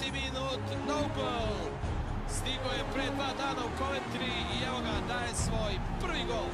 9. minut, no goal. Je pre dva dana u Coventry i evo ga daje svoj prvi gol.